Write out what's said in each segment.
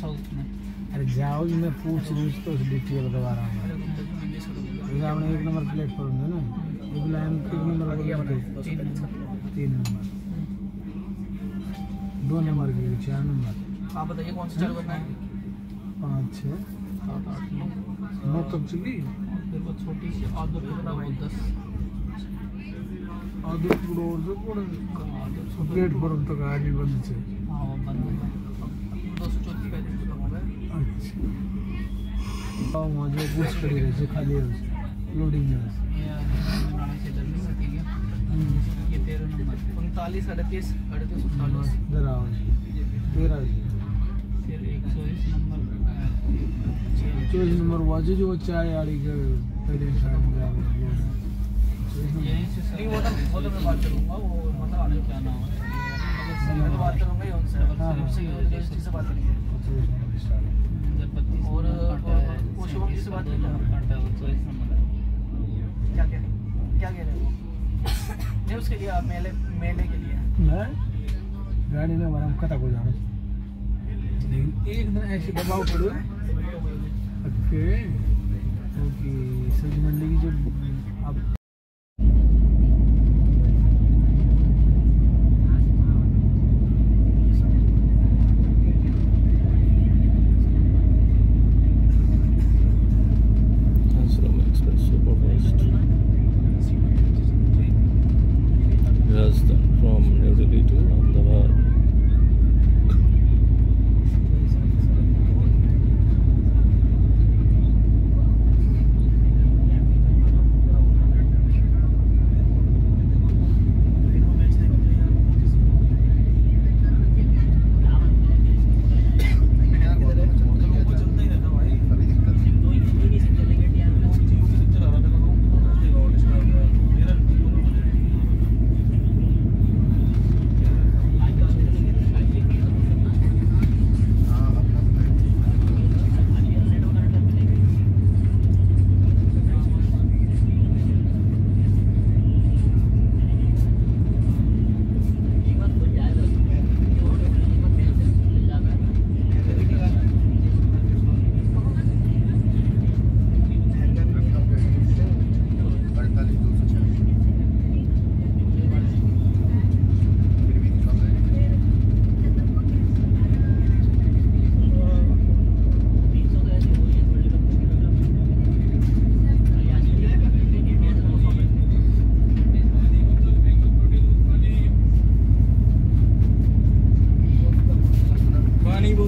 South में अरे जाओ मैं पूछ रही हूँ। तो डिटेल बता रहा हूँ आपने एक नंबर प्लेटफॉर्म है ना एक लाइन एक नंबर तीन नंबर दो नंबर की चार नंबर आप बताइए कौन सा चालू करना है पाँच छः सात आठ नौ। नौ तक चली छोटी सी और दो दस। हाँ हो जो है खाली है लोडिंग है ये है तेरह नंबर उनतालीस उनतालीस इधर आओ तेरह जी फिर एक सौ इस नंबर चौबीस नंबर हुआ जो चाय पहले साइड में जा रहे हैं तो तो मैं बात करूँगा वो मतलब आने क्या नाम है? मैं तो बात करूँगा ही उनसे हाँ, सिर्फ़ से बात करेंगे। और वो शुभम जी से बात की क्या कह क्या कह रहे हो नहीं उसके लिए आप मेले मेले के लिए मैं? गाड़ी में हमारा कथा को जा जाना लेकिन एक दिन ऐसे दबाव पड़ो। ओके क्योंकि सब्ज़ी मंडी की जो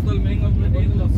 बोतल महँगा